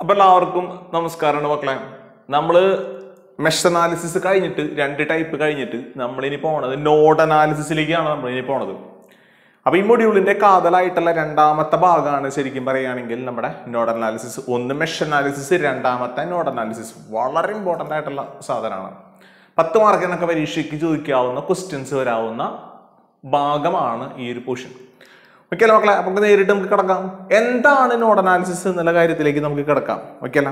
അപ്പൊ എല്ലാവർക്കും നമസ്കാരമാണ് മക്കളെ. നമ്മൾ മെഷ് അനാലിസിസ് കഴിഞ്ഞിട്ട് രണ്ട് ടൈപ്പ് കഴിഞ്ഞിട്ട് നമ്മളിനി പോണത് നോഡ് അനാലിസിസിലേക്കാണ് നമ്മളിനി പോണത്. അപ്പൊ ഈ മൊഡ്യൂളിന്റെ കാതലായിട്ടുള്ള രണ്ടാമത്തെ ഭാഗമാണ് ശരിക്കും പറയുകയാണെങ്കിൽ നമ്മുടെ നോഡ് അനാലിസിസ് ഒന്ന് മെഷ് അനാലിസിസ് രണ്ടാമത്തെ നോഡ് അനാലിസിസ് വളരെ ഇമ്പോർട്ടന്റ് ആയിട്ടുള്ള സാധനമാണ്. പത്ത് മാർക്കിനൊക്കെ പരീക്ഷയ്ക്ക് ചോദിക്കാവുന്ന ക്വസ്റ്റ്യൻസ് വരാവുന്ന ഭാഗമാണ് ഈ ഒരു പോർഷൻ ഓക്കെ മക്കളെ നമുക്ക് നേരിട്ട് നമുക്ക് കിടക്കാം. എന്താണ് നോഡ് അനാലിസിസ് എന്നുള്ള കാര്യത്തിലേക്ക് നമുക്ക് കിടക്കാം. ഓക്കെ അല്ല?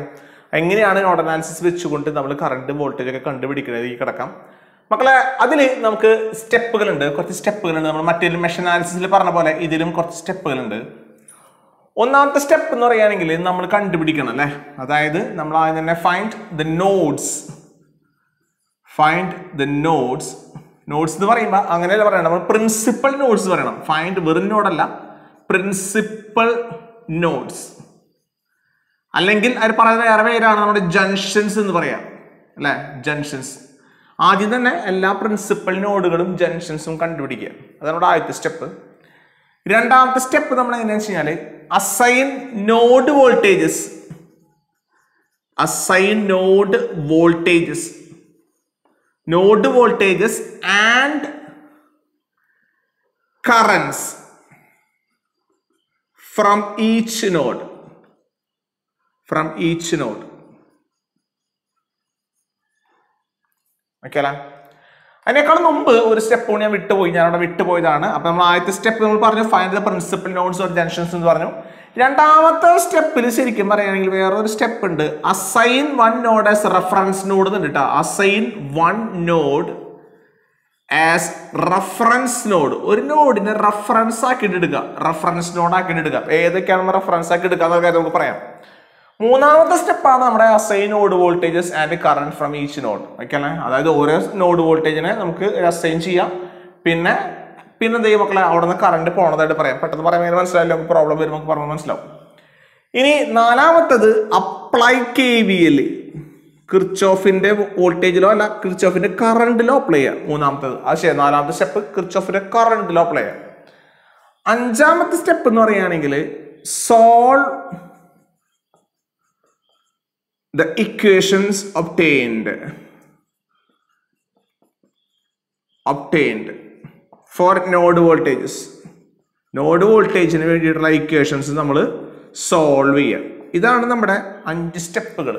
എങ്ങനെയാണ് നോഡ് അനാലിസിസ് വെച്ചുകൊണ്ട് നമ്മൾ കറണ്ട് വോൾട്ടേജ് ഒക്കെ കണ്ടുപിടിക്കുന്നതിലേക്ക് കിടക്കാം. മക്കളെ അതിൽ നമുക്ക് സ്റ്റെപ്പുകളുണ്ട് കുറച്ച് സ്റ്റെപ്പുകളുണ്ട് നമ്മൾ മറ്റൊരു മെഷൻ അനാലിസിസിൽ പറഞ്ഞ പോലെ ഇതിലും കുറച്ച് സ്റ്റെപ്പുകളുണ്ട് ഒന്നാമത്തെ സ്റ്റെപ്പ് എന്ന് പറയുകയാണെങ്കിൽ നമ്മൾ കണ്ടുപിടിക്കണം അല്ലേ? അതായത് നമ്മൾ ആദ്യം തന്നെ find the nodes find the nodes notes എന്ന് പറയുമ്പോൾ അങ്ങനെയല്ല പറയണം? നമ്മൾ പ്രിൻസിപ്പൽ നോട്ട്സ് പറയണം. ഫൈൻഡ് വെറും നോഡല്ല പ്രിൻസിപ്പൽ നോട്ട്സ് അല്ലെങ്കിൽ അവർ പറയുന്ന വേറെ പേരാണ് നമ്മുടെ ജംഗ്ഷൻസ് എന്ന് പറയാം. അല്ലെ? ജംഗ്ഷൻസ് ആദ്യം തന്നെ എല്ലാ പ്രിൻസിപ്പൽ നോഡുകളും ജംഗ്ഷൻസും കണ്ടുപിടിക്കുക. അതാണ് നമ്മുടെ ആദ്യത്തെ സ്റ്റെപ്പ് രണ്ടാമത്തെ സ്റ്റെപ്പ് നമ്മൾ എങ്ങനെയാണെന്ന് വെച്ച് assign node voltages assign node voltages node voltages and currents from each node. From each node. Okay അല്ല അതിനേക്കാൾ മുമ്പ് ഒരു സ്റ്റെപ്പ് ഞാൻ വിട്ടുപോയി. ഞാൻ അവിടെ വിട്ടുപോയതാണ്. അപ്പൊ നമ്മൾ ആദ്യത്തെ സ്റ്റെപ്പ് നമ്മൾ പറഞ്ഞു the principal nodes or junctions എന്ന് പറഞ്ഞു. രണ്ടാമത്തെ സ്റ്റെപ്പിൽ ശരിക്കും പറയുകയാണെങ്കിൽ വേറൊരു സ്റ്റെപ്പ് ഉണ്ട്. Assign one node as reference node എന്ന് കേട്ടോ assign one node as reference node ഒരു നോഡിനെ റഫറൻസ് ആക്കിയിട്ട് എടുക്കുക റഫറൻസ് നോഡ് ആക്കിയിട്ട് എടുക്കുക ഏതൊക്കെയാണെന്ന് ഏതൊക്കെയാണ് റെഫറൻസ് ആക്കി എടുക്കുക എന്നൊക്കെ നമുക്ക് പറയാം. മൂന്നാമത്തെ സ്റ്റെപ്പാണ് നമ്മുടെ assign node voltages and current from each node okay അല്ലേ? അതായത് ഓരോ നോഡ് വോൾട്ടേജിനെ നമുക്ക് അസൈൻ ചെയ്യാം. പിന്നെ പിന്നെ ദൈവ മക്കളെ അവിടെ നിന്ന് കറണ്ട് പോണതായിട്ട് പറയാം. പെട്ടെന്ന് പറയാൻ മനസ്സിലായല്ലോ? പ്രോബ്ലം വരുമ്പോൾ പറഞ്ഞാൽ മനസ്സിലാവും. ഇനി നാലാമത്തത് അപ്ലൈ കെ വി എൽ കിർച്ചോഫിന്റെ വോൾട്ടേജിലോ അല്ല കിർച്ചോഫിന്റെ കറണ്ടിലോ അപ്ലൈ ചെയ്യാം. മൂന്നാമത്തത്. ശരി നാലാമത്തെ സ്റ്റെപ്പ് കിർച്ചോഫിന്റെ കറണ്ടിലോ അപ്ലൈ ചെയ്യാം. അഞ്ചാമത്തെ സ്റ്റെപ്പ് എന്ന് പറയുകയാണെങ്കിൽ solve the equations obtained obtained. For node voltages node വോൾട്ടേജിന് വേണ്ടിയിട്ടുള്ള ഇക്വേഷൻസ് നമ്മൾ സോൾവ് ചെയ്യുക ഇതാണ് നമ്മുടെ അഞ്ച് സ്റ്റെപ്പുകൾ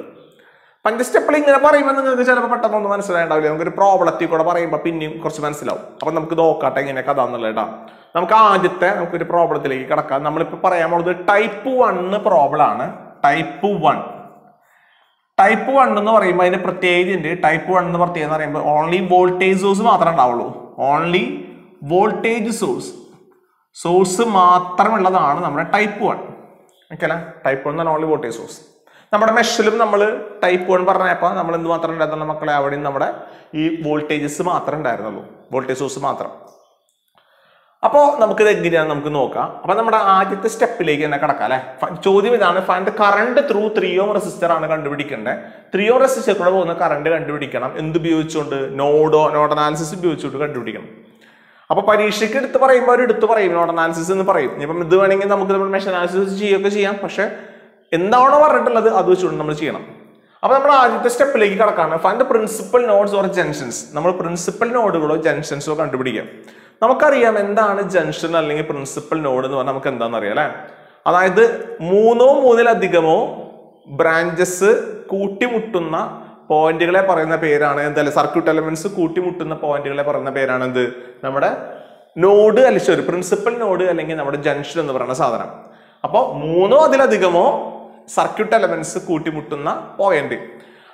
അഞ്ച് സ്റ്റെപ്പിൽ ഇങ്ങനെ പറയുമ്പോൾ നിങ്ങൾക്ക് ചിലപ്പോൾ പെട്ടെന്ന് പെട്ടെന്നൊന്നും മനസ്സിലായിട്ടുണ്ടാവില്ല നമുക്കൊരു പ്രോബ്ലത്തിൽ കൂടെ പറയുമ്പോൾ പിന്നെയും കുറച്ച് മനസ്സിലാവും. അപ്പം നമുക്ക് നോക്കാട്ടെ എങ്ങനെ കഥ എന്നുള്ള കേട്ടോ. നമുക്ക് ആദ്യത്തെ നമുക്കൊരു പ്രോബ്ലത്തിലേക്ക് കിടക്കാം. നമ്മളിപ്പോൾ പറയാൻ പോകുന്നത് ടൈപ്പ് വണ്ണ് പ്രോബ്ലം ആണ്. ടൈപ്പ് വൺ ടൈപ്പ് വൺ എന്ന് പറയുമ്പോൾ അതിന് പ്രത്യേകത ഉണ്ട് ടൈപ്പ് വൺ എന്ന് പ്രത്യേകത എന്ന് പറയുമ്പോൾ ഓൺലി വോൾട്ടേജ് സോഴ്സ് മാത്രമേ ഉണ്ടാവുള്ളൂ. Only voltage source. സോഴ്സ് മാത്രമുള്ളതാണ് നമ്മുടെ ടൈപ്പ് വൺ. ഓക്കെ അല്ല? ടൈപ്പ് വൺ എന്നാണ് ഓൺലി വോൾട്ടേജ് സോഴ്സ്. നമ്മുടെ മെഷിലും നമ്മൾ ടൈപ്പ് വൺ പറഞ്ഞപ്പോൾ നമ്മൾ എന്ത് മാത്രം ഉണ്ടായിരുന്നുള്ളൂ മക്കളെ? അവിടെയും നമ്മുടെ ഈ വോൾട്ടേജസ് മാത്രമേ ഉണ്ടായിരുന്നുള്ളൂ. വോൾട്ടേജ് സോഴ്സ് മാത്രം. അപ്പോൾ നമുക്കിത് എങ്ങനെയാണ് നമുക്ക് നോക്കാം. അപ്പോൾ നമ്മുടെ ആദ്യത്തെ സ്റ്റെപ്പിലേക്ക് തന്നെ കിടക്കാം അല്ലെ? ചോദ്യം ഇതാണ്. Find current through three ohm resistor ആണ് കണ്ടുപിടിക്കേണ്ടത് ത്രീ ഓം റെസിസ്റ്റർ കൂടെ പോകുന്ന കറണ്ട് കണ്ടുപിടിക്കണം. എന്ത് ഉപയോഗിച്ചുകൊണ്ട് നോഡോ നോഡ് അനാലിസിസ് ഉപയോഗിച്ചുകൊണ്ട് കണ്ടുപിടിക്കണം. അപ്പൊ പരീക്ഷയ്ക്ക് എടുത്ത് പറയുമ്പോൾ അവർ എടുത്ത് പറയും നോട്ട് അനാലിസിസ് എന്ന് പറയും. ഇപ്പം ഇത് വേണമെങ്കിൽ നമുക്ക് നമ്മൾ മെഷീൻ അനാലിസിസ് ചെയ്യുകയൊക്കെ ചെയ്യാം. പക്ഷെ എന്താണോ പറഞ്ഞിട്ടുള്ളത് അത് വെച്ചുകൊണ്ട് നമ്മൾ ചെയ്യണം. അപ്പൊ നമ്മൾ ആദ്യത്തെ സ്റ്റെപ്പിലേക്ക് കിടക്കാണ്. Find principal nodes or junctions നമ്മൾ പ്രിൻസിപ്പൽ നോഡുകളോ ജംഗ്ഷൻസോ കണ്ടുപിടിക്കാം നമുക്കറിയാം എന്താണ് ജംഗ്ഷൻ അല്ലെങ്കിൽ പ്രിൻസിപ്പൽ നോഡ് എന്ന് പറഞ്ഞാൽ നമുക്ക് എന്താണെന്ന് അറിയാം അല്ലെ? അതായത് മൂന്നോ മൂന്നിലധികമോ ബ്രാഞ്ചസ് കൂട്ടിമുട്ടുന്ന പോയിന്റുകളെ പറയുന്ന പേരാണ് എന്തായാലും സർക്യൂട്ട് എലമെന്റ്സ് കൂട്ടിമുട്ടുന്ന പോയിന്റുകളെ പറയുന്ന പേരാണ് എന്ത്? നമ്മുടെ നോഡ് അല്ലെങ്കിൽ ഒരു പ്രിൻസിപ്പൽ നോഡ് അല്ലെങ്കിൽ നമ്മുടെ ജംഗ്ഷൻ എന്ന് പറയുന്ന സാധനം. അപ്പോൾ മൂന്നോ അതിലധികമോ സർക്യൂട്ട് എലമെന്റ്സ് കൂട്ടിമുട്ടുന്ന പോയിന്റ്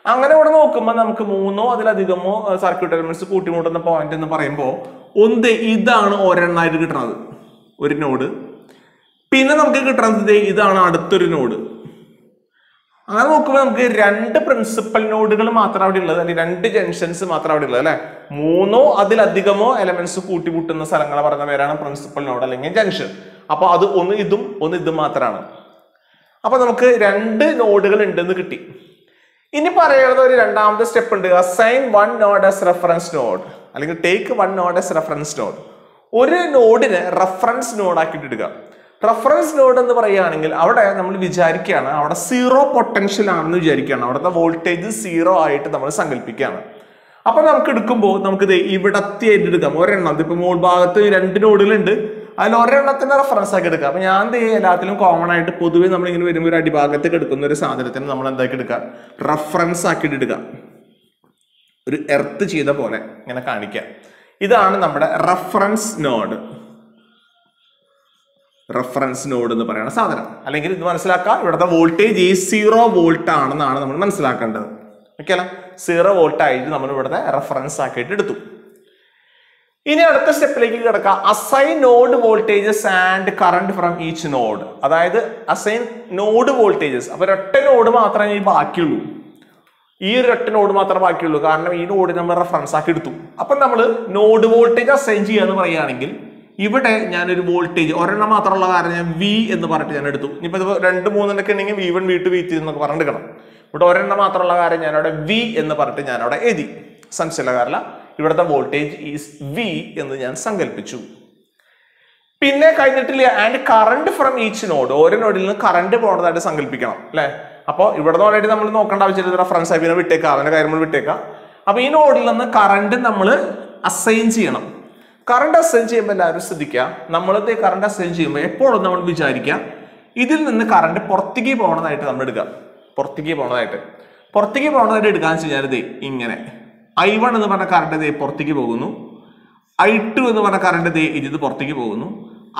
അങ്ങനെ ഇവിടെ നോക്കുമ്പോൾ നമുക്ക് മൂന്നോ അതിലധികമോ സർക്യൂട്ട് എലമെന്റ്സ് കൂട്ടിമുട്ടുന്ന പോയിന്റ് എന്ന് പറയുമ്പോൾ ഒന്ന് ഇതാണ് ഒരെണ്ണമായിട്ട് കിട്ടുന്നത് ഒരു നോഡ് പിന്നെ നമുക്ക് കിട്ടുന്നത് ഇതാണ് അടുത്തൊരു നോഡ് അങ്ങനെ നോക്കുമ്പോൾ നമുക്ക് രണ്ട് പ്രിൻസിപ്പൽ നോഡുകൾ മാത്രം അവിടെ ഉള്ളത് അല്ലെങ്കിൽ രണ്ട് ജംഗ്ഷൻസ് മാത്രം അവിടെ ഉള്ളത് അല്ലെ? മൂന്നോ അതിലധികമോ എലമെന്റ്സ് കൂട്ടിമുട്ടുന്ന സ്ഥലങ്ങൾ പറഞ്ഞ പേരാണ് പ്രിൻസിപ്പൽ നോഡ് അല്ലെങ്കിൽ ജംഗ്ഷൻ അപ്പൊ അത് ഒന്ന് ഇതും ഒന്ന് ഇതും മാത്രമാണ് അപ്പൊ നമുക്ക് രണ്ട് നോഡുകൾ ഉണ്ടെന്ന് കിട്ടി. ഇനി പറയുന്നത് ഒരു രണ്ടാമത്തെ സ്റ്റെപ്പ് ഉണ്ട്. Assign one node as reference node അല്ലെങ്കിൽ take one node as reference node ഒരു നോഡിനെ റെഫറൻസ് നോഡ് ആക്കിയിട്ട് എടുക്കുക റഫറൻസ് നോഡ് എന്ന് പറയുകയാണെങ്കിൽ അവിടെ നമ്മൾ വിചാരിക്കുകയാണ് അവിടെ സീറോ പൊട്ടൻഷ്യൽ ആണെന്ന് വിചാരിക്കുകയാണ്. അവിടുത്തെ വോൾട്ടേജ് സീറോ ആയിട്ട് നമ്മൾ സങ്കല്പിക്കുകയാണ്. അപ്പൊ നമുക്ക് എടുക്കുമ്പോൾ നമുക്ക് ഇത് ഇവിടത്തെ ആയിട്ട് എടുക്കാം. ഒരെണ്ണം ഇപ്പൊ മോൾ ഭാഗത്ത് രണ്ട് നോഡുകളുണ്ട് അതിൽ ഒരെണ്ണത്തിന്റെ റഫറൻസ് ആക്കി എടുക്കാം. അപ്പൊ ഞാൻ എന്ത് എല്ലാത്തിലും കോമൺ ആയിട്ട് പൊതുവെ നമ്മൾ ഇങ്ങനെ വരുമ്പോൾ ഒരു അടിഭാഗത്തേക്ക് എടുക്കുന്ന ഒരു സാധനത്തിന് നമ്മൾ എന്താക്കി എടുക്കുക? റഫറൻസ് ആക്കിയിട്ട് എടുക്കുക. ഒരു എർത്ത് ചെയ്ത പോലെ ഇങ്ങനെ കാണിക്കുക. ഇതാണ് നമ്മുടെ റഫറൻസ് നോഡ് റെഫറൻസ് നോഡ് എന്ന് പറയുന്ന സാധനം. അല്ലെങ്കിൽ ഇത് മനസ്സിലാക്കാം ഇവിടുത്തെ വോൾട്ടേജ് ഈ സീറോ വോൾട്ട് ആണെന്നാണ് നമ്മൾ മനസ്സിലാക്കേണ്ടത്. ഓക്കെ അല്ല? സീറോ വോൾട്ട് ആയിട്ട് നമ്മൾ ഇവിടുത്തെ റെഫറൻസ് ആക്കിയിട്ട് എടുത്തു. ഇനി അടുത്ത സ്റ്റെപ്പിലേക്ക് കിടക്കാം. Assign node voltages and current from each node. അതായത് അസൈൻ നോഡ് വോൾട്ടേജസ്. അപ്പൊ ഒരൊറ്റ നോഡ് മാത്രമേ ഈ ബാക്കിയുള്ളൂ. ഈ ഒരു ഒറ്റ നോഡ് മാത്രമേ ബാക്കിയുള്ളൂ. കാരണം ഈ നോഡ് നമ്മൾ റെഫറൻസ് ആക്കി എടുത്തു. അപ്പൊ നമ്മൾ നോഡ് വോൾട്ടേജ് അസൈൻ ചെയ്യാന്ന് പറയുകയാണെങ്കിൽ ഇവിടെ ഞാനൊരു വോൾട്ടേജ് ഒരെണ്ണം മാത്രമുള്ള കാരണം ഞാൻ വി എന്ന് പറഞ്ഞിട്ട് ഞാൻ എടുത്തു. ഇനിയിപ്പോൾ ഇത് രണ്ട് മൂന്നെണ്ണൊക്കെ ഉണ്ടെങ്കിൽ V one V two V three എന്നൊക്കെ പറഞ്ഞെടുക്കണം ഇവിടെ ഒരെണ്ണം മാത്രമുള്ള കാര്യം ഞാനവിടെ വി എന്ന് പറഞ്ഞിട്ട് ഞാനവിടെ എഴുതി. സംശയമുള്ള കാരണം ഇവിടുത്തെ വോൾട്ടേജ് ഈസ് വി എന്ന് ഞാൻ സങ്കല്പിച്ചു പിന്നെ കഴിഞ്ഞിട്ടില്ല. And current from each node ഓരോ നോഡിൽ നിന്ന് കറണ്ട് പോകുന്നതായിട്ട് സങ്കല്പിക്കണം അല്ലെ? അപ്പോൾ ഇവിടെ നിന്ന് ഓൾറെഡി നമ്മൾ നോക്കേണ്ട ആവശ്യമില്ല. റഫറൻസ് ആയി വിട്ടേക്കാം. അവന്റെ കാര്യങ്ങൾ വിട്ടേക്കാം. അപ്പൊ ഈ നോഡിൽ നിന്ന് കറണ്ട് നമ്മൾ അസൈൻ ചെയ്യണം. കറണ്ട് അസൈൻ ചെയ്യുമ്പോൾ എല്ലാവരും ശ്രദ്ധിക്കുക. നമ്മളിത് കറണ്ട് അസൈൻ ചെയ്യുമ്പോൾ എപ്പോഴും നമ്മൾ വിചാരിക്കുക. ഇതിൽ നിന്ന് കറണ്ട് പുറത്തേക്ക് പോകണതായിട്ട് നമ്മൾ എടുക്കുക. പുറത്തേക്ക് പോകണതായിട്ട് പുറത്തേക്ക് പോകണതായിട്ട് എടുക്കാന്ന് വെച്ച് കഴിഞ്ഞാൽ ഇങ്ങനെ. ഐ വൺ എന്ന് പറഞ്ഞ കറണ്ട് ദേ പുറത്തേക്ക് പോകുന്നു. ഐ ടു എന്ന് പറഞ്ഞ കറണ്ട് ദേ ഇതിന്ന് പുറത്തേക്ക് പോകുന്നു.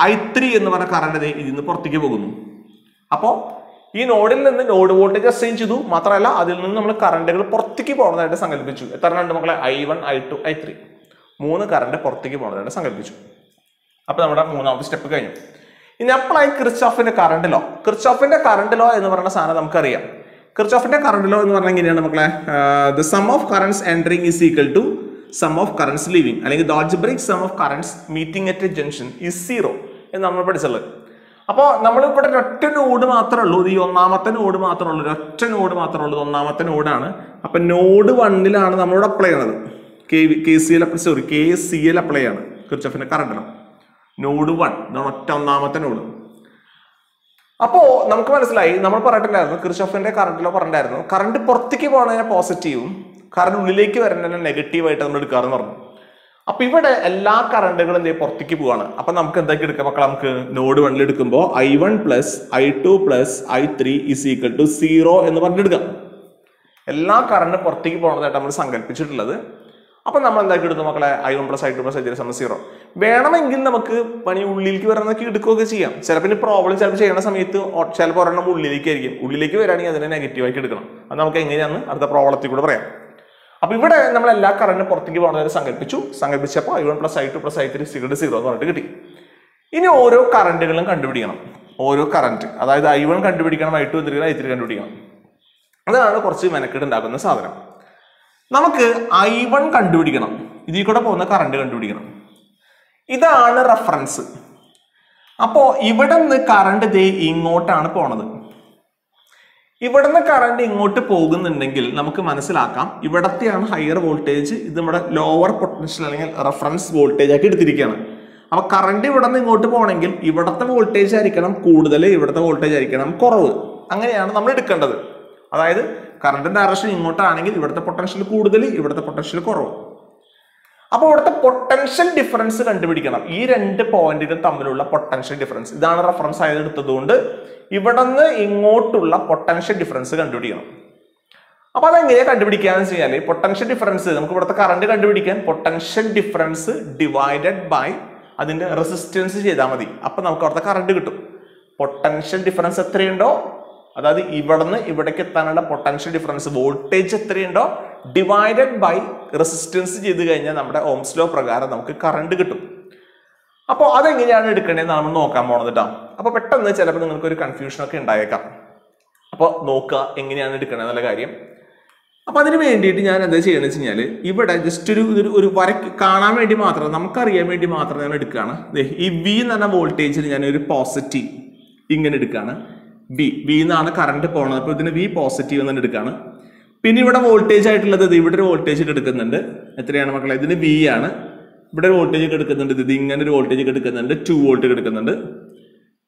ഐ ത്രീ എന്ന് പറഞ്ഞ കറണ്ട് ദേ ഇതിന്ന് പുറത്തേക്ക് പോകുന്നു. അപ്പോൾ ഈ നോഡിൽ നിന്ന് നോഡ് വോൾട്ടേജ് അസൈൻ ചെയ്തു. മാത്രമല്ല അതിൽ നിന്ന് നമ്മൾ കറണ്ടുകൾ പുറത്തേക്ക് പോകുന്നതായിട്ട് സങ്കല്പിച്ചു. എത്ര രണ്ട് മക്കളെ? I one I two I three മൂന്ന് കറണ്ട് പുറത്തേക്ക് പോകുന്നതായിട്ട് സങ്കല്പിച്ചു. അപ്പൊ നമ്മുടെ മൂന്നാമത്തെ സ്റ്റെപ്പ് കഴിഞ്ഞു. ഇനി അപ്ലൈ ക്രിച്ചോഫിന്റെ കറണ്ട് ലോ ക്രിച്ചോഫിന്റെ കറണ്ട് ലോ എന്ന് പറയുന്ന സാധനം നമുക്കറിയാം. ക്രിച്ചോഫിന്റെ കറണ്ട് ലോ എന്ന് പറഞ്ഞാൽ എങ്ങനെയാണ് മക്കളെ? The sum of currents entering is equal to sum of currents leaving അല്ലെങ്കിൽ algebraic sum of currents meeting at a junction is zero എന്ന് നമ്മൾ പഠിച്ചുള്ളത് അപ്പോൾ നമ്മൾ ഇവിടെ ഒറ്റ നോഡ് മാത്രമേ ഉള്ളൂ. ഈ ഒന്നാമത്തെ നോഡ് മാത്രമേ ഉള്ളൂ. ഒറ്റ നോഡ് മാത്രമേ ഉള്ളൂ. ഒന്നാമത്തെ നോഡാണ് അപ്പം നോഡ് വണ്ണിലാണ് നമ്മളിവിടെ അപ്ലൈ ചെയ്യണത്. K K C L sorry K C L apply ആണ്. കിർച്ചഫിന്റെ കറണ്ട് ലോ നോഡ് വൺ ഇതാണ് ഒറ്റ ഒന്നാമത്തെ നോഡ് അപ്പോ നമുക്ക് മനസ്സിലായി നമ്മൾ പറഞ്ഞിട്ടുണ്ടായിരുന്നു കിർച്ചഫിന്റെ കറണ്ടിലോ പറഞ്ഞിട്ടുണ്ടായിരുന്നു. കറണ്ട് പുറത്തേക്ക് പോകണതിനെ പോസിറ്റീവും കറണ്ട് ഉള്ളിലേക്ക് വരുന്നതിനെ നെഗറ്റീവായിട്ട് നമ്മൾ എടുക്കാറെന്ന് പറഞ്ഞു. അപ്പൊ ഇവിടെ എല്ലാ കറണ്ടുകളും എന്ത് പുറത്തേക്ക് പോവാണ്. അപ്പൊ നമുക്ക് എന്തൊക്കെ എടുക്കാം മക്കളെ? നമുക്ക് നോഡ് വണ്ണിൽ എടുക്കുമ്പോൾ I one plus I two plus I three is equal to zero എന്ന് പറഞ്ഞെടുക്കാം എല്ലാ കറണ്ട് പുറത്തേക്ക് പോകുന്നതായിട്ട് നമ്മൾ സങ്കല്പിച്ചിട്ടുള്ളത്. അപ്പൊ നമ്മൾ എന്താക്കി എടുത്തു മക്കളെ I one plus I two plus I three സമയം സീറോ വേണമെങ്കിൽ നമുക്ക് പണി ഉള്ളിലേക്ക് വരണമെന്നൊക്കെ എടുക്കുകയൊക്കെ ചെയ്യാം. ചിലപ്പോൾ ഇനി പ്രോബ്ലം ചിലപ്പോൾ ചെയ്യുന്ന സമയത്ത് ചിലപ്പോൾ ഒരെണ്ണം ഉള്ളിലേക്ക് ആയിരിക്കും ഉള്ളിലേക്ക് വരാണെങ്കിൽ അതിനെ നെഗറ്റീവായിട്ട് എടുക്കണം. അത് നമുക്ക് എങ്ങനെയാണ് അടുത്ത പ്രോബ്ലത്തിൽ കൂടെ പറയാം. അപ്പൊ ഇവിടെ നമ്മൾ എല്ലാ കറണ്ട് പുറത്തേക്ക് പോകുന്നതായിട്ട് സങ്കല്പിച്ചു. സങ്കല്പിച്ചപ്പോൾ I one plus I two plus I three zero zero എന്ന് പറഞ്ഞിട്ട് കിട്ടി. ഇനി ഓരോ കറണ്ടുകളും കണ്ടുപിടിക്കണം. ഓരോ കറണ്ട് അതായത് ഐ വൺ കണ്ടുപിടിക്കണം ഐ ടു എന്തിരിക്കണം ഐ ത്രീ കണ്ടുപിടിക്കണം. അതാണ് കുറച്ച് മെനക്കെട്ട് ഉണ്ടാക്കുന്ന സാധനം. നമുക്ക് ഐ വൺ കണ്ടുപിടിക്കണം. ഇതിൽ കൂടെ പോകുന്ന കറണ്ട് കണ്ടുപിടിക്കണം. ഇതാണ് റെഫറൻസ് അപ്പോ ഇവിടെ നിന്ന് കറണ്ട് ദേ ഇങ്ങോട്ടാണ് പോണത്. ഇവിടെ നിന്ന് കറണ്ട് ഇങ്ങോട്ട് പോകുന്നുണ്ടെങ്കിൽ നമുക്ക് മനസ്സിലാക്കാം ഇവിടത്തെയാണ് ഹയർ വോൾട്ടേജ് ഇത് നമ്മുടെ ലോവർ പൊട്ടൻഷ്യൽ അല്ലെങ്കിൽ റെഫറൻസ് വോൾട്ടേജ് ആക്കി എടുത്തിരിക്കുകയാണ്. അപ്പൊ കറണ്ട് ഇവിടെ നിന്ന് ഇങ്ങോട്ട് പോകണമെങ്കിൽ ഇവിടത്തെ വോൾട്ടേജ് ആയിരിക്കണം കൂടുതൽ ഇവിടുത്തെ വോൾട്ടേജ് ആയിരിക്കണം കുറവ്. അങ്ങനെയാണ് നമ്മൾ എടുക്കേണ്ടത്. അതായത് കറണ്ട് ഡയറക്ഷൻ ഇങ്ങോട്ടാണെങ്കിൽ ഇവിടുത്തെ പൊട്ടൻഷ്യൽ കൂടുതൽ ഇവിടുത്തെ പൊട്ടൻഷ്യൽ കുറവ്. അപ്പോൾ ഇവിടുത്തെ പൊട്ടൻഷ്യൽ ഡിഫറൻസ് കണ്ടുപിടിക്കണം. ഈ രണ്ട് പോയിന്റുകൾ തമ്മിലുള്ള പൊട്ടൻഷ്യൽ ഡിഫറൻസ് ഇതാണ് റെഫറൻസ് ആയത് എടുത്തതുകൊണ്ട് ഇവിടെ നിന്ന് ഇങ്ങോട്ടുള്ള പൊട്ടൻഷ്യൽ ഡിഫറൻസ് കണ്ടുപിടിക്കണം. അപ്പൊ അതെങ്ങനെയാ കണ്ടുപിടിക്കാന്ന് വെച്ചാൽ പൊട്ടൻഷ്യൽ ഡിഫറൻസ് നമുക്ക് ഇവിടുത്തെ കറണ്ട് കണ്ടുപിടിക്കാൻ പൊട്ടൻഷ്യൽ ഡിഫറൻസ് ഡിവൈഡഡ് ബൈ അതിന്റെ റെസിസ്റ്റൻസ് ചെയ്താൽ മതി. അപ്പൊ നമുക്ക് അവിടുത്തെ കറണ്ട് കിട്ടും. പൊട്ടൻഷ്യൽ ഡിഫറൻസ് എത്രയുണ്ടോ? അതായത് ഇവിടുന്ന് ഇവിടേക്ക് എത്താനുള്ള പൊട്ടൻഷ്യൽ ഡിഫറൻസ് വോൾട്ടേജ് എത്രയുണ്ടോ ഡിവൈഡഡ് ബൈ റെസിസ്റ്റൻസ് ചെയ്ത് കഴിഞ്ഞാൽ നമ്മുടെ ഓംസ്ലോ പ്രകാരം നമുക്ക് കറണ്ട് കിട്ടും. അപ്പോൾ അതെങ്ങനെയാണ് എടുക്കേണ്ടതെന്ന് നമ്മൾ നോക്കാൻ പോണത് കേട്ടോ അപ്പോൾ പെട്ടെന്ന് ചിലപ്പോൾ നിങ്ങൾക്ക് ഒരു കൺഫ്യൂഷൻ ഒക്കെ ഉണ്ടായേക്കാം. അപ്പോൾ നോക്കുക എങ്ങനെയാണ് എടുക്കണത് എന്നുള്ള കാര്യം. അപ്പോൾ അതിന് വേണ്ടിയിട്ട് ഞാൻ എന്താ ചെയ്യണമെന്ന് വെച്ച് കഴിഞ്ഞാൽ ഇവിടെ ജസ്റ്റ് ഒരു ഒരു ഒരു വര കാണാൻ വേണ്ടി മാത്രം നമുക്കറിയാൻ വേണ്ടി മാത്രം ഞാൻ എടുക്കുകയാണ്. ഈ വി എന്ന് പറഞ്ഞ വോൾട്ടേജിൽ ഞാൻ ഒരു പോസിറ്റീവ് ഇങ്ങനെ എടുക്കുകയാണ്. വി വി എന്നാണ് കറണ്ട് പോണത്. അപ്പോൾ ഇതിന് വി പോസിറ്റീവ് എന്ന് എടുക്കുകയാണ് പിന്നെ ഇവിടെ വോൾട്ടേജ് ആയിട്ടുള്ളത് ഇത് ഇവിടെ ഒരു വോൾട്ടേജ് എടുക്കുന്നുണ്ട്. എത്രയാണ് മക്കളെ? ഇതിന് വി ആണ്. ഇവിടെ ഒരു വോൾട്ടേജ് എടുക്കുന്നുണ്ട്. ഇത് ഇങ്ങനെ ഒരു വോൾട്ടേജ് എടുക്കുന്നുണ്ട്. ടു വോൾട്ട് എടുക്കുന്നുണ്ട്.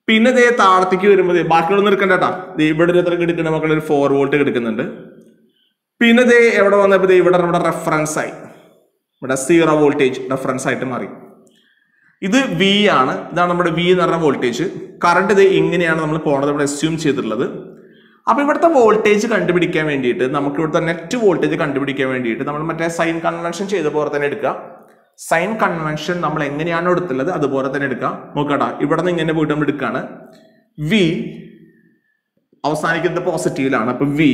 പിന്നെ ഇതേ താഴത്തേക്ക് വരുമ്പോൾ ബാക്കിയുള്ളൊന്നും എടുക്കണ്ട കേട്ടോ. ഇവിടെ ഒരു എത്ര എടുക്കുന്ന മക്കളെ? ഒരു ഫോർ വോൾട്ട് എടുക്കുന്നുണ്ട്. പിന്നെ ഇതേ എവിടെ വന്നപ്പോൾ ഇവിടെ നമ്മുടെ റെഫറൻസ് ആയി. ഇവിടെ സീറോ വോൾട്ടേജ് റെഫറൻസ് ആയിട്ട് മാറി. ഇത് വി ആണ്. ഇതാണ് നമ്മുടെ വി എന്ന് പറഞ്ഞ വോൾട്ടേജ് കറണ്ട് ഇത് ഇങ്ങനെയാണ് നമ്മൾ പോണത് ഇവിടെ അസ്യൂം ചെയ്തിട്ടുള്ളത്. അപ്പൊ ഇവിടുത്തെ വോൾട്ടേജ് കണ്ടുപിടിക്കാൻ വേണ്ടിയിട്ട് നമുക്ക് ഇവിടുത്തെ നെറ്റ് വോൾട്ടേജ് കണ്ടുപിടിക്കാൻ വേണ്ടിയിട്ട് നമ്മൾ മറ്റേ സൈൻ കൺവെൻഷൻ ചെയ്ത പോലെ തന്നെ എടുക്കുക. സൈൻ കൺവെൻഷൻ നമ്മൾ എങ്ങനെയാണോ എടുത്തുള്ളത് അതുപോലെ തന്നെ എടുക്കുക. നോക്കടാ ഇവിടെ നിന്ന് ഇങ്ങനെ പോയിട്ട് നമ്മൾ എടുക്കുകയാണ്. വി അവസാനിക്കുന്നത് പോസിറ്റീവിലാണ് അപ്പൊ വി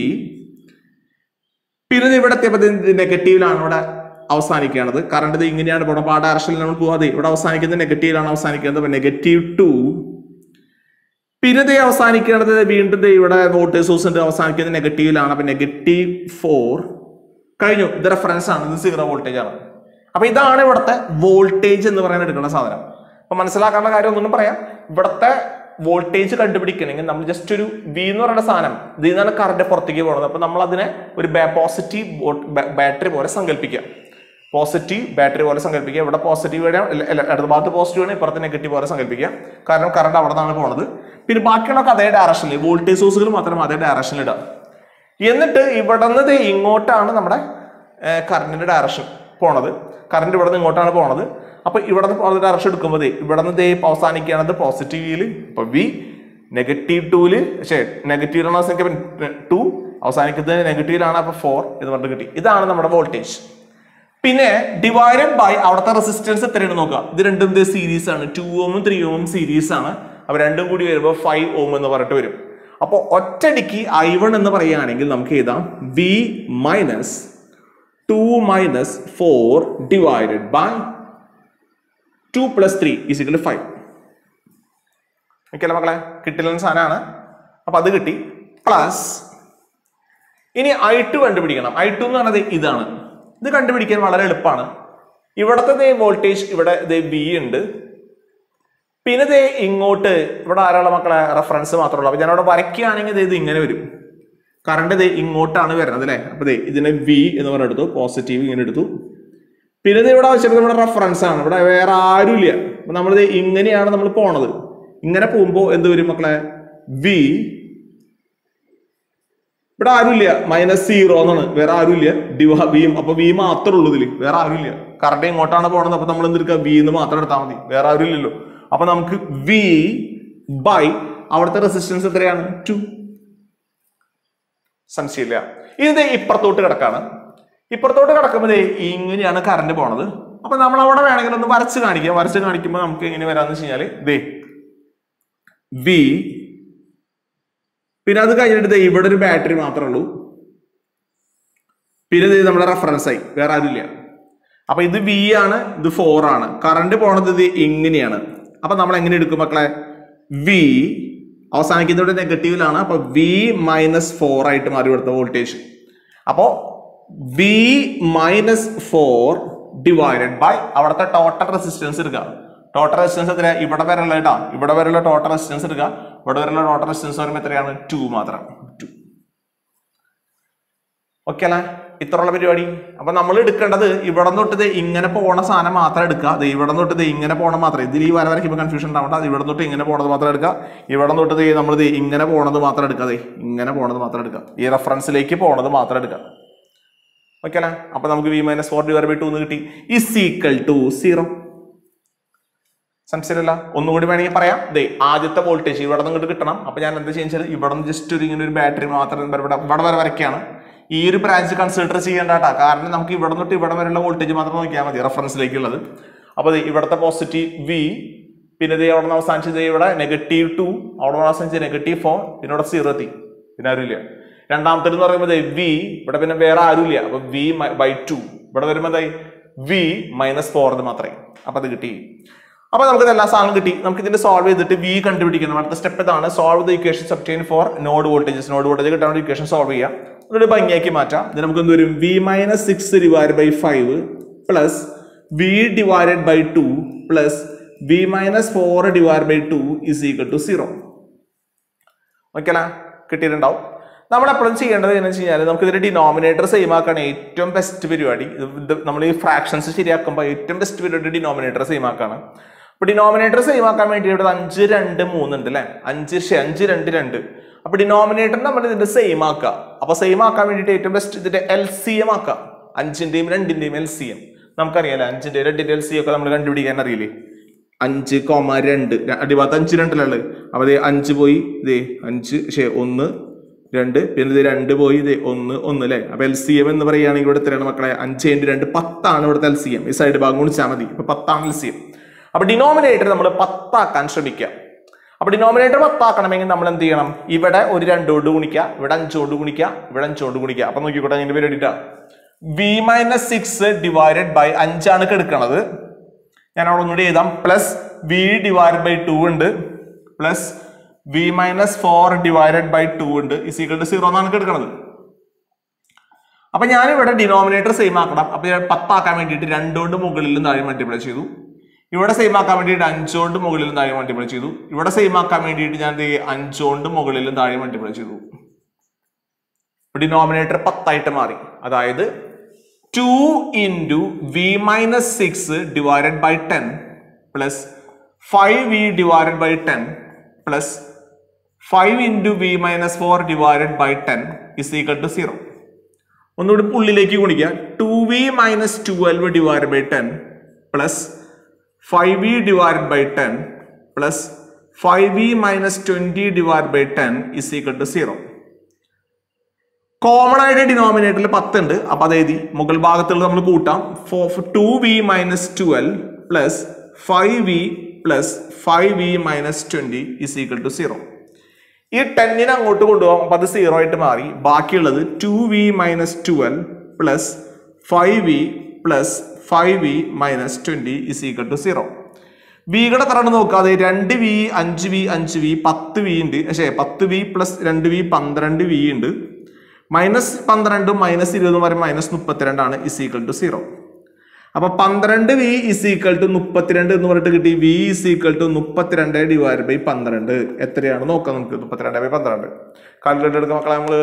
പിന്നെ ഇവിടെ നെഗറ്റീവിലാണ് ഇവിടെ അവസാനിക്കുകയാണത്. കറണ്ട് ഇത് ഇങ്ങനെയാണ്. അപ്പോൾ ആ ഡയറക്ഷനിൽ നമ്മൾ പോകാതെ ഇവിടെ അവസാനിക്കുന്നത് നെഗറ്റീവിലാണ് അവസാനിക്കുന്നത്. അപ്പോൾ നെഗറ്റീവ് ടു പിന്നെ ഇത് അവസാനിക്കുന്നത് വീണ്ടും ഇവിടെ വോൾട്ടേജ് ഉണ്ട്. അവസാനിക്കുന്നത് നെഗറ്റീവിലാണ് അപ്പൊ നെഗറ്റീവ് ഫോർ കഴിഞ്ഞു. ഇത് റെഫറൻസ് ആണ്. ഇത് സീറോ വോൾട്ടേജ് ആണ്. അപ്പൊ ഇതാണ് ഇവിടുത്തെ വോൾട്ടേജ് എന്ന് പറയാൻ എടുക്കുന്ന സാധനം. അപ്പൊ മനസ്സിലാക്കാനുള്ള കാര്യം ഒന്നും പറയാം. ഇവിടുത്തെ വോൾട്ടേജ് കണ്ടുപിടിക്കണമെങ്കിൽ നമ്മൾ ജസ്റ്റ് ഒരു വി എന്ന് പറയുന്ന സാധനം ഇതിൽ നിന്നാണ് കറണ്ട് പുറത്തേക്ക് പോകുന്നത്. അപ്പൊ നമ്മൾ അതിനെ ഒരു പോസിറ്റീവ് ബാറ്ററി പോലെ സങ്കല്പിക്കുക. പോസിറ്റീവ് ബാറ്ററി പോലെ സങ്കല്പിക്കുക. ഇവിടെ പോസിറ്റീവ് ഇടത് ഭാഗത്ത് പോസിറ്റീവ് ആണ് ഇപ്പുറത്ത് നെഗറ്റീവ് പോലെ സങ്കല്പിക്കുക. കാരണം കറണ്ട് അവിടെ നിന്നാണ് പോണത്. പിന്നെ ബാക്കിയുള്ളൊക്കെ അതേ ഡയറക്ഷനിൽ വോൾട്ടേജ് സോഴ്സുകൾ മാത്രം അതേ ഡയറക്ഷനിൽ ഇടാം എന്നിട്ട് ഇവിടെ നിന്ന് ഇങ്ങോട്ടാണ് നമ്മുടെ കറണ്ടിന്റെ ഡയറക്ഷൻ പോണത്. കറണ്ട് ഇവിടെ നിന്ന് ഇങ്ങോട്ടാണ് പോണത്. അപ്പൊ ഇവിടെ നിന്ന് ഡയറക്ഷൻ എടുക്കുമ്പോൾ ഇവിടെ നിന്ന് അവസാനിക്കുകയാണത് പോസിറ്റീവിൽ ഇപ്പൊ വി നെഗറ്റീവ് ടൂൽ പക്ഷേ നെഗറ്റീവ് അവസാനിക്കാൻ ടു അവസാനിക്കുന്നത്. നെഗറ്റീവിലാണ് അപ്പൊ ഫോർ എന്ന് പറഞ്ഞിട്ട് കിട്ടി. ഇതാണ് നമ്മുടെ വോൾട്ടേജ് പിന്നെ ഡിവൈഡഡ് ബൈ അവിടുത്തെ റെസിസ്റ്റൻസ് എത്രയാണ് നോക്കുക? ഇത് രണ്ടും സീരീസ് ആണ്. ടു ഓമും ത്രീ ഓമും സീരീസ് ആണ്. അപ്പൊ രണ്ടും കൂടി വരുമ്പോൾ ഫൈവ് ഓം എന്ന് പറഞ്ഞിട്ട് വരും. അപ്പോൾ ഒറ്റടിക്ക് ഐ വൺ എന്ന് പറയുകയാണെങ്കിൽ നമുക്ക് എഴുതാം. V minus two minus four divided by two plus three is equal five ഓക്കെയല്ലേ മക്കളെ? കിട്ടില്ല സാധനമാണ്. അപ്പൊ അത് കിട്ടി. പ്ലസ് ഇനി ഐ ടു കണ്ടുപിടിക്കണം. ഐ ടു എന്ന് പറഞ്ഞത് ഇതാണ്. ഇത് കണ്ടുപിടിക്കാൻ വളരെ എളുപ്പമാണ്. ഇവിടത്തെ ദേ വോൾട്ടേജ് ഇവിടെ ദേ ബി ഉണ്ട്. പിന്നെ ദേ ഇങ്ങോട്ട് ഇവിടെ ആരാളെ മക്കളെ? റെഫറൻസ് മാത്രമേ ഉള്ളൂ. അപ്പൊ ഞാനവിടെ വരയ്ക്കുകയാണെങ്കിൽ ഇത് ഇങ്ങനെ വരും. കറണ്ട് ദേ ഇങ്ങോട്ടാണ് വരുന്നത് അല്ലേ? അപ്പൊ ദേ ഇതിനെ വി എന്ന് പറഞ്ഞെടുത്തു പോസിറ്റീവ് ഇങ്ങനെ എടുത്തു. പിന്നെ ഇവിടെ വെച്ചാൽ നമ്മുടെ റെഫറൻസ് ആണ്. ഇവിടെ വേറെ ആരുമില്ല. അപ്പൊ നമ്മളിത് ഇങ്ങനെയാണ് നമ്മൾ പോണത്. ഇങ്ങനെ പോകുമ്പോൾ എന്ത് വരും മക്കളെ? വി ഇവിടെ ആരുമില്ല. മൈനസ് സീറോ എന്നാണ്. വേറെ ആരുമില്ല. ഡിവ വിയും അപ്പൊ വി മാത്രമേ ഉള്ളൂ ഇതിൽ വേറെ ആരുമില്ല. കറണ്ട് ഇങ്ങോട്ടാണ് പോകണത് അപ്പൊ നമ്മൾ എന്തെടുക്കുക? വി എന്ന് മാത്രം എടുത്താൽ മതി. വേറെ ആരുമില്ലല്ലോ. അപ്പൊ നമുക്ക് വി ബൈ അവിടുത്തെ റെസിസ്റ്റൻസ് എത്രയാണ്? ടു സംശയമില്ല. ഇത് ഇപ്പുറത്തോട്ട് കിടക്കാണ്. ഇപ്പുറത്തോട്ട് കിടക്കുമ്പോൾ ഇങ്ങനെയാണ് കറണ്ട് പോണത്. അപ്പൊ നമ്മൾ അവിടെ വേണമെങ്കിൽ ഒന്ന് വരച്ച് കാണിക്കാം. വരച്ച് കാണിക്കുമ്പോൾ നമുക്ക് എങ്ങനെ വരാന്ന് വെച്ച് കഴിഞ്ഞാൽ ദേ വി പിന്നെ അത് കഴിഞ്ഞിട്ട് ഇവിടെ ഒരു ബാറ്ററി മാത്രമേ ഉള്ളൂ. പിന്നെ ഇത് നമ്മുടെ റെഫറൻസ് ആയി. വേറെ ആരും ഇല്ല. അപ്പൊ ഇത് വി ആണ് ഇത് ഫോർ ആണ്. കറണ്ട് പോണത് ഇത് ഇങ്ങനെയാണ്. അപ്പൊ നമ്മൾ എങ്ങനെ എടുക്കും മക്കളെ? വി അവസാനിക്കുന്നതോടെ നെഗറ്റീവിലാണ് അപ്പൊ വി മൈനസ് ഫോർ ആയിട്ട് മാറി കൊടുത്ത വോൾട്ടേജ് അപ്പോ V minus four divided by അവിടുത്തെ ടോട്ടൽ റെസിസ്റ്റൻസ് എടുക്കുക. ടോട്ടൽ റെസിസ്റ്റൻസ് എത്രയാ? ഇവിടെ വരെയുള്ള ഇവിടെ വരെയുള്ള ടോട്ടൽ റെസിസ്റ്റൻസ് എടുക്കുക. ഇവിടെ വരുന്ന ടോട്ടൽ റെസിസ്റ്റൻസ് പറയുമ്പോൾ എത്രയാണ്? ടു മാത്രം. ടു ഓക്കെ അല്ലേ? ഇത്രയുള്ള പരിപാടി. അപ്പൊ നമ്മൾ എടുക്കേണ്ടത് ഇവിടെ തൊട്ട് ഇങ്ങനെ പോണ സാധനം മാത്രം എടുക്കുക. അത് ഇവിടെ തൊട്ട് ഇങ്ങനെ പോണ മാത്രം. ഇതിൽ ഈ വര വരയ്ക്കുമ്പോൾ കൺഫ്യൂഷൻ ഉണ്ടാവണ്ട. അത് ഇവിടെ തൊട്ട് ഇങ്ങനെ പോണത് മാത്രം എടുക്കുക. ഇവിടെ തൊട്ട് നമ്മൾ ഇങ്ങനെ പോണത് മാത്രം എടുക്കുക. അതെ ഇങ്ങനെ പോണത് മാത്രം എടുക്കുക. ഈ റെഫറൻസിലേക്ക് പോണത് മാത്രം എടുക്കുക. ഓക്കെ അല്ലേ? അപ്പൊ നമുക്ക് V minus four divide by two എന്ന് കിട്ടി. ഇസ് ഈക്വൽ ടു സീറോ സംശയമില്ല ഒന്നുകൂടി വേണമെങ്കിൽ പറയാം. ദേ ആദ്യത്തെ വോൾട്ടേജ് ഇവിടെ നിന്ന് ഇങ്ങോട്ട് കിട്ടണം. അപ്പൊ ഞാൻ എന്താ ചെയ്യുന്നത് ഇവിടെ നിന്ന് ജസ്റ്റ് ഒരു ഇങ്ങനെ ഒരു ബാറ്ററി മാത്രം ഇവിടെ ഇവിടെ വരെ വരയ്ക്കാണ് ഈ ഒരു ബ്രാഞ്ച് കൺസിഡർ ചെയ്യേണ്ട കേട്ടോ. കാരണം നമുക്ക് ഇവിടെ തൊട്ട് ഇവിടെ വരെയുള്ള വോൾട്ടേജ് മാത്രം നോക്കിയാൽ മതി. റെഫറൻസിലേക്കുള്ളത് അപ്പോൾ ഇവിടുത്തെ പോസിറ്റീവ് വി പിന്നെ ദേ അവിടെ നിന്ന് അവസാനിച്ചത് ഇവിടെ നെഗറ്റീവ് ടു അവിടെ നിന്ന് അവസാനിച്ചത് നെഗറ്റീവ് ഫോർ പിന്നെ ഇവിടെ സീറോ എത്തി. പിന്നെ ആരുമില്ല. രണ്ടാമത്തെ എന്ന് പറയുമ്പോൾ വി ഇവിടെ പിന്നെ വേറെ ആരുമില്ല. അപ്പോൾ വി ബൈ ടു ഇവിടെ വരുമ്പോൾ വി മൈനസ് ഫോർ മാത്രമേ. അപ്പൊ അത് കിട്ടി. അപ്പൊ നമുക്ക് എല്ലാ സാധനം കിട്ടി. നമുക്ക് ഇതിന്റെ സോൾവ് ചെയ്തിട്ട് വി കണ്ടുപിടിക്കണം അടുത്ത സ്റ്റെപ്പ് ഇതാണ് solve the equation obtain for node voltages node voltage കിട്ടാൻ ഇക്വേഷൻ സോൾവ് ചെയ്യാം. എന്നിട്ട് ഭംഗിയാക്കി മാറ്റാം. ഇത് നമുക്ക് എന്ത് വരും? V minus six divide by five plus V divided by two plus V minus four divide by two is equal to zero okay അല്ല? കിട്ടിയിട്ടുണ്ടാവും. നമ്മൾ എപ്പോഴും ചെയ്യേണ്ടത് എന്ന് വെച്ച് കഴിഞ്ഞാൽ നമുക്ക് ഇതിന്റെ ഡിനോമിനേറ്റർ സെയിം ആക്കാണ് ഏറ്റവും ബെസ്റ്റ് പരിപാടി. നമ്മൾ ഈ ഫ്രാക്ഷൻസ് ശരിയാക്കുമ്പോൾ ഏറ്റവും ബെസ്റ്റ് പരിപാടി ഡിനോമിനേറ്റർ സെയിം ആക്കാണ്. അപ്പൊ ഡിനോമിനേറ്റർ സെയിം ആക്കാൻ വേണ്ടി ഇവിടെ അഞ്ച് രണ്ട് മൂന്ന് ഉണ്ട് അല്ലെ? അഞ്ച് അഞ്ച് രണ്ട് രണ്ട്. അപ്പൊ ഡിനോമിനേറ്റർ നമ്മൾ ഇതിന്റെ സെയിം ആക്കുക. അപ്പൊ സെയിം ആക്കാൻ വേണ്ടിയിട്ട് ഏറ്റവും ബെസ്റ്റ് ഇതിന്റെ എൽ സി എം ആക്കാം അഞ്ചിന്റെയും രണ്ടിന്റെയും എൽ സി എം നമുക്കറിയാലോ അഞ്ചിന്റെ രണ്ടിന്റെ എൽ സി ഒക്കെ നമ്മൾ കണ്ടുപിടിക്കാൻ അറിയില്ലേ? അഞ്ച് കോമ രണ്ട്. അടിഭാഗത്ത് അഞ്ച് രണ്ടിലുള്ളത് അപ്പൊ ദേ അഞ്ച് പോയി ഇതേ അഞ്ച് ശേ ഒന്ന് രണ്ട്. പിന്നെ ഇത് രണ്ട് പോയി ഇത് ഒന്ന് ഒന്ന് അല്ലേ? അപ്പൊ എൽ സി എം എന്ന് പറയുകയാണെങ്കിൽ ഇവിടെ എത്രയാണ് മക്കളെ? അഞ്ച് ഇന്റു രണ്ട് പത്താണ് ഇവിടുത്തെ എൽ സി എം ഈ സൈഡ് ഭാഗം ഗുണിച്ചാൽ മതി. ഇപ്പൊ പത്താണ് എൽ സി എം അപ്പൊ ഡിനോമിനേറ്റർ നമ്മൾ പത്താക്കാൻ ശ്രമിക്കുക. അപ്പൊ ഡിനോമിനേറ്റർ പത്താക്കണമെങ്കിൽ നമ്മൾ എന്ത് ചെയ്യണം? ഇവിടെ ഒരു കൊണ്ട് ഗുണിക്കുക ഇവിടെ അഞ്ച് കൊണ്ട് ഗുണിക്കുക ഇവിടെ അഞ്ച് കൊണ്ട് ഗുണിക്കുക. അപ്പൊ നോക്കിക്കോട്ടെ ഇതിന്റെ പേര് എഴുതിട്ടാ V minus six divided by അഞ്ചാണ് കെടുക്കണത്. ഞാൻ അവിടെ ഒന്നുകൂടി എഴുതാം. Plus V divide by two ഉണ്ട്. Plus V minus four divided by two ഉണ്ട്. ഇസ് ഈക്വൽ ടു സീറോ എന്നാണ് കെടുക്കണത്. അപ്പൊ ഞാനിവിടെ ഡിനോമിനേറ്റർ സെയിം ആക്കണം. അപ്പൊ ഞാൻ പത്താക്കാൻ വേണ്ടിയിട്ട് രണ്ടുകൊണ്ട് മുകളിലും താഴെ മൾട്ടിപ്ലൈ ചെയ്തു. ഇവിടെ സെയിം ആക്കാൻ വേണ്ടിയിട്ട് അഞ്ചോണ്ട് മുകളിലും താഴെ മൾട്ടിപ്ലൈ ചെയ്തു. ഇവിടെ സെയിം ആക്കാൻ വേണ്ടിയിട്ട് ഞാൻ അഞ്ചോണ്ട് മുകളിലും താഴെ മൾട്ടിപ്ലൈ ചെയ്തു. ഡിനോമിനേറ്റർ പത്തായിട്ട് മാറി. അതായത് two into V minus six divided by ten plus five V divided by ten plus five into V minus four divided by ten is equal to zero ഒന്നുകൂടി ഉള്ളിലേക്ക് ഗുണിക്കുക two V minus twelve divide by ten plus five V divide by ten plus five V minus twenty divide by ten is equal to zero common ആയിട്ട് ഡിനോമിനേറ്ററിൽ പത്തുണ്ട് അപ്പൊ അതായത് മുകൾ ഭാഗത്തുള്ള നമ്മൾ കൂട്ടാം. Two V minus twelve plus five V plus five V minus twenty is equal to zero ഈ ടെന്നിനെ അങ്ങോട്ട് കൊണ്ടുപോകാം. അപ്പൊ അത് സീറോ ആയിട്ട് മാറി. ബാക്കിയുള്ളത് two V minus twelve plus five V plus five V minus twenty is equal to zero വിയുടെ തരണം നോക്കാതെ രണ്ട് വി അഞ്ച് വി അഞ്ച് വി പത്ത് വി ഉണ്ട്. പക്ഷേ പത്ത് വി പ്ലസ് രണ്ട് വി പന്ത്രണ്ട് വി ഉണ്ട്. മൈനസ് പന്ത്രണ്ടും മൈനസ് ഇരുപതും വരെ മൈനസ് മുപ്പത്തിരണ്ടാണ് ഇസ് ഈക്വൽ ടു സീറോ അപ്പൊ പന്ത്രണ്ട് വി ഇസ് ഈക്വൽ ടു മുപ്പത്തിരണ്ട് എന്ന് പറഞ്ഞിട്ട് കിട്ടി. വി ഇസ് ഈക്വൽ ടു മുപ്പത്തിരണ്ട് ഡിവൈഡ് ബൈ പന്ത്രണ്ട്. എത്രയാണ്? നോക്കാം നമുക്ക്. മുപ്പത്തിരണ്ട് ബൈ പന്ത്രണ്ട്. കാൽക്കുലേറ്റർ എടുക്കാം മക്കളെ നമ്മൾ.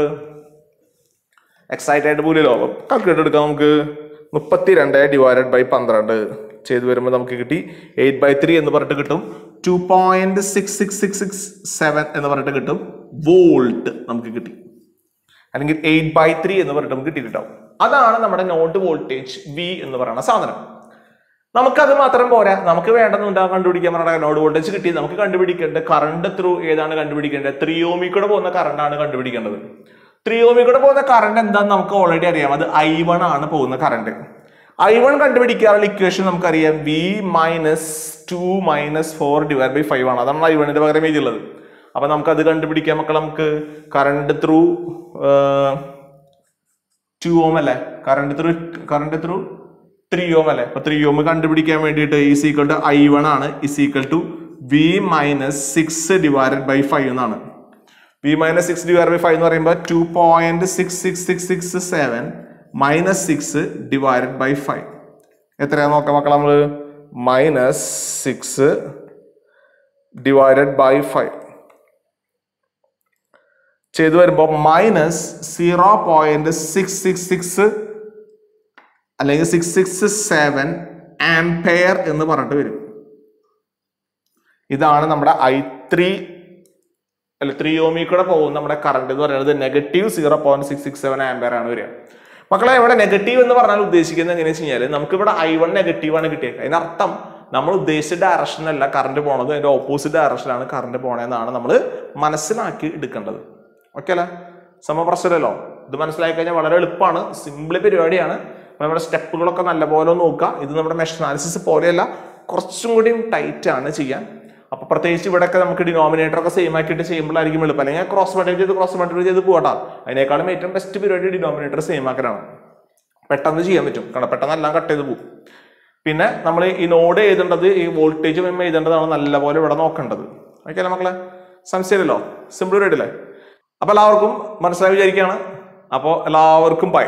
എക്സൈറ്റ് ആയിട്ട് പോലല്ലോ കാൽക്കുലേറ്റർ എടുക്കാം നമുക്ക്. മുപ്പത്തിരണ്ട് ഡിവൈഡഡ് ബൈ പന്ത്രണ്ട്. ചെയ്ത് വരുമ്പോൾ നമുക്ക് കിട്ടി എയ്റ്റ് ബൈ ത്രീ എന്ന് പറഞ്ഞിട്ട് കിട്ടും. Two point six six six six seven എന്ന് പറഞ്ഞിട്ട് കിട്ടും. വോൾട്ട് നമുക്ക് കിട്ടി. അല്ലെങ്കിൽ എയ്റ്റ് ബൈ ത്രീ എന്ന് പറഞ്ഞിട്ട് നമുക്ക് കിട്ടിയിട്ടുണ്ടാവും അതാണ് നമ്മുടെ നോട്ട് വോൾട്ടേജ് വി എന്ന് പറയുന്ന സാധനം. നമുക്കത് മാത്രം പോരാ. നമുക്ക് വേണ്ടതുണ്ടാ കണ്ടുപിടിക്കാൻ പറഞ്ഞ നോഡ് വോൾട്ടേജ് കിട്ടി. നമുക്ക് കണ്ടുപിടിക്കേണ്ടത് കറണ്ട് ത്രൂ ഏതാണ് കണ്ടുപിടിക്കേണ്ടത്? ത്രീ ഓമി കൂടെ പോകുന്ന കറണ്ട് ആണ് കണ്ടുപിടിക്കേണ്ടത്. ത്രീ ഓമി കൂടെ പോകുന്ന കറണ്ട് എന്താന്ന് നമുക്ക് ഓൾറെഡി അറിയാം. അത് ഐ വൺ ആണ് പോകുന്ന കറണ്ട് ഐ വൺ കണ്ടുപിടിക്കാനുള്ള ഇക്വേഷൻ നമുക്കറിയാം. V minus two minus four divide by five ആണ്. അതാണ് ഐ വണ്ണിന്റെ പകരം എഴുതിയുള്ളത്. അപ്പൊ നമുക്ക് അത് കണ്ടുപിടിക്കാം മക്കൾ നമുക്ക്. കറണ്ട് ത്രൂ ടു ഓം അല്ലേ? Current through current through three ohm അല്ലേ? അപ്പൊ ത്രീ ഓം കണ്ടുപിടിക്കാൻ വേണ്ടിയിട്ട് is equal to I one ആണ്. Is equal to V minus six divided by five എന്നാണ്. V minus six divide by five എന്ന് പറയുമ്പോൾ two point six six six six seven minus six divide by five എത്രയാ നോക്കാം മക്കളെ നമ്മൾ minus six divided by five ചെയ്തു വരുമ്പോൾ minus zero point six six six അല്ലെങ്കിൽ സിക്സ് സിക്സ് സെവൻ ആംപെയർ എന്ന് പറഞ്ഞിട്ട് വരും. ഇതാണ് നമ്മുടെ ഐ ത്രീ അല്ല ത്രീ ഓമി കൂടെ പോകും. നമ്മുടെ കറണ്ട് എന്ന് പറയുന്നത് negative zero point six six seven ampere ആണ് വരിക. മക്കളെ ഇവിടെ നെഗറ്റീവ് എന്ന് പറഞ്ഞാൽ ഉദ്ദേശിക്കുന്നത് എങ്ങനെയാണെന്ന് വെച്ച് കഴിഞ്ഞാൽ നമുക്ക് ഇവിടെ ഐ വൺ നെഗറ്റീവ് ആണ് കിട്ടിയത് അതിനർത്ഥം നമ്മൾ ഉദ്ദേശിച്ച ഡയറക്ഷനല്ല കറണ്ട് പോണത്. അതിന്റെ ഓപ്പോസിറ്റ് ഡയറക്ഷനാണ് കറണ്ട് പോണതെന്നാണ് നമ്മൾ മനസ്സിലാക്കി എടുക്കേണ്ടത്. ഓക്കെ അല്ലേ? സമപ്രശ്നമല്ലോ. ഇത് മനസ്സിലാക്കി കഴിഞ്ഞാൽ വളരെ എളുപ്പമാണ്. സിമ്പിൾ പരിപാടിയാണ്. നമ്മുടെ സ്റ്റെപ്പുകളൊക്കെ നല്ലപോലെ നോക്കുക. ഇത് നമ്മുടെ മെഷനാലിസിസ് പോലെയല്ല. കുറച്ചും കൂടി ടൈറ്റ് ആണ് ചെയ്യാൻ. അപ്പൊ പ്രത്യേകിച്ച് ഇവിടെയൊക്കെ നമുക്ക് ഡിനോമിനേറ്റർ ഒക്കെ സെയിം ആക്കിയിട്ട് ചെയ്യുമ്പോഴായിരിക്കും എളുപ്പം. അല്ലെങ്കിൽ ക്രോസ് മൾട്ടിപ്ലൈ ചെയ്ത് ക്രോസ് മൾട്ടിപ്ലൈ ചെയ്ത് പോകട്ടാ അതിനേക്കാളും ഏറ്റവും ബെസ്റ്റ് പരിപാടി ഡിനോമിനേറ്റർ സെയിം ആക്കലാണ്. പെട്ടെന്ന് ചെയ്യാൻ പറ്റും. കാരണം പെട്ടെന്ന് എല്ലാം കട്ട് ചെയ്ത് പോകും പിന്നെ നമ്മൾ ഈ നോഡ് എഴുതേണ്ടത് ഈ വോൾട്ടേജ് മെമ്മ എഴുതേണ്ടതാണ് നല്ലപോലെ ഇവിടെ നോക്കേണ്ടത്. ഓക്കെ അല്ലേ മക്കളെ? സംശയമില്ലല്ലോ? സിമ്പിൾ റേഡില്ലേ അപ്പോൾ എല്ലാവർക്കും മനസ്സിലായി വിചാരിക്കുകയാണ്. അപ്പോൾ എല്ലാവർക്കും ബൈ